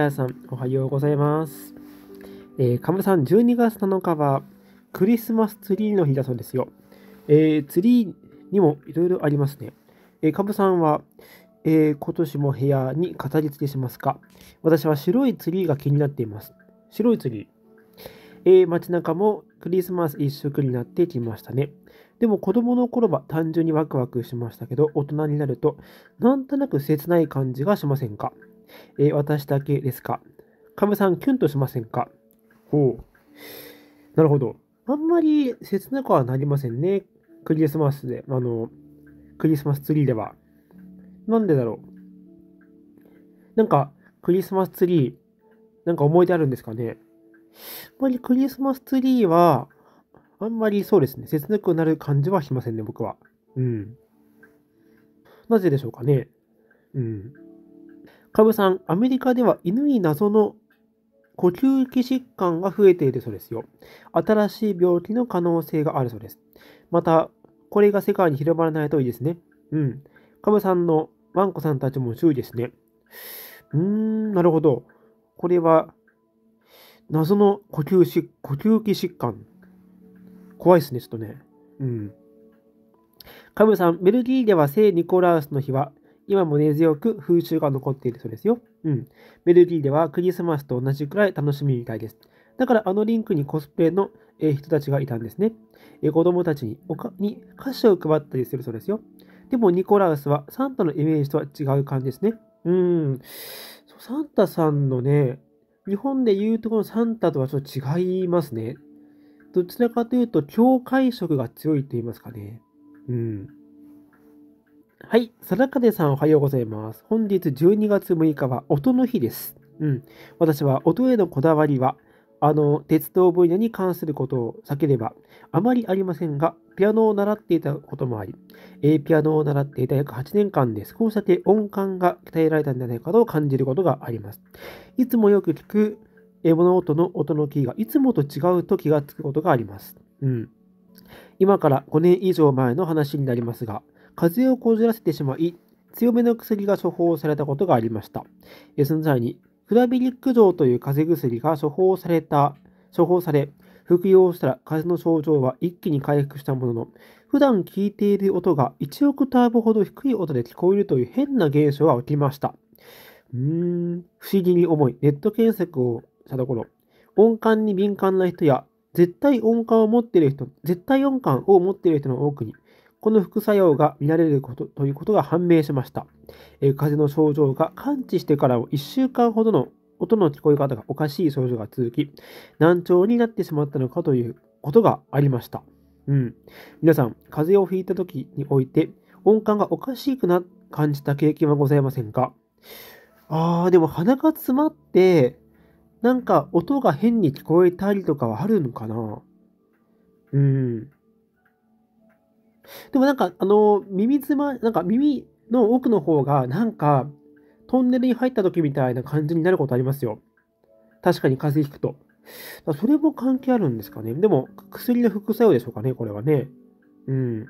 皆さん、おはようございます。えー、かぶさん、12月7日はクリスマスツリーの日だそうですよ。えー、ツリーにもいろいろありますね。えー、かぶさんは、えー、今年も部屋に飾り付けしますか？私は白いツリーが気になっています。白いツリー。えー、街中もクリスマス一色になってきましたね。でも子供の頃は単純にワクワクしましたけど、大人になるとなんとなく切ない感じがしませんか？えー私だけですか？カムさん、キュンとしませんか？ほう。なるほど。あんまり切なくはなりませんね。クリスマスで、あの、クリスマスツリーでは。なんでだろう？なんか、クリスマスツリー、なんか思い出あるんですかね？あんまりクリスマスツリーは、あんまりそうですね、切なくなる感じはしませんね、僕は。うん。なぜでしょうかね？うん。カブさん、アメリカでは犬に謎の呼吸器疾患が増えているそうですよ。新しい病気の可能性があるそうです。また、これが世界に広まらないといいですね。うん。カブさんのワンコさんたちも注意ですね。うーん、なるほど。これは、謎の呼吸し呼吸器疾患。怖いですね、ちょっとね。うん。カブさん、ベルギーでは聖ニコラウスの日は、今も根強く風習が残っているそうですよ。うん。ベルギーではクリスマスと同じくらい楽しみみたいです。だからあのリンクにコスプレの人たちがいたんですね。子供たちにおかに菓子を配ったりするそうですよ。でもニコラウスはサンタのイメージとは違う感じですね。うん。サンタさんのね、日本で言うとこのサンタとはちょっと違いますね。どちらかというと、教会色が強いと言いますかね。うん。はい。サラカデさんおはようございます。本日12月6日は音の日です。うん。私は音へのこだわりは、あの、鉄道分野に関することを避ければあまりありませんが、ピアノを習っていたこともあり、えピアノを習っていた約8年間で少しだけ音感が鍛えられたんじゃないかと感じることがあります。いつもよく聞くえー物音の音のキーがいつもと違うと気がつくことがあります。うん。今から5年以上前の話になりますが、風邪をこじらせてしまい、強めの薬が処方されたことがありました。その際に、フラビリック錠という風邪薬が処方された、処方され、服用したら風邪の症状は一気に回復したものの、普段聞いている音が1オクターブほど低い音で聞こえるという変な現象が起きました。うーん、不思議に思い、ネット検索をしたところ、音感に敏感な人や、絶対音感を持っている人、絶対音感を持っている人の多くに、この副作用が見られることということが判明しました。え風邪の症状が完治してから1週間ほどの音の聞こえ方がおかしい症状が続き、難聴になってしまったのかということがありました。うん。皆さん、風邪をひいた時において、音感がおかしくな感じた経験はございませんか？あー、でも鼻が詰まって、なんか音が変に聞こえたりとかはあるのかな？うん。でもなんか、あの、耳詰ま、なんか耳の奥の方が、なんか、トンネルに入った時みたいな感じになることありますよ。確かに風邪ひくと。それも関係あるんですかね？でも、薬の副作用でしょうかね、これはね。うん。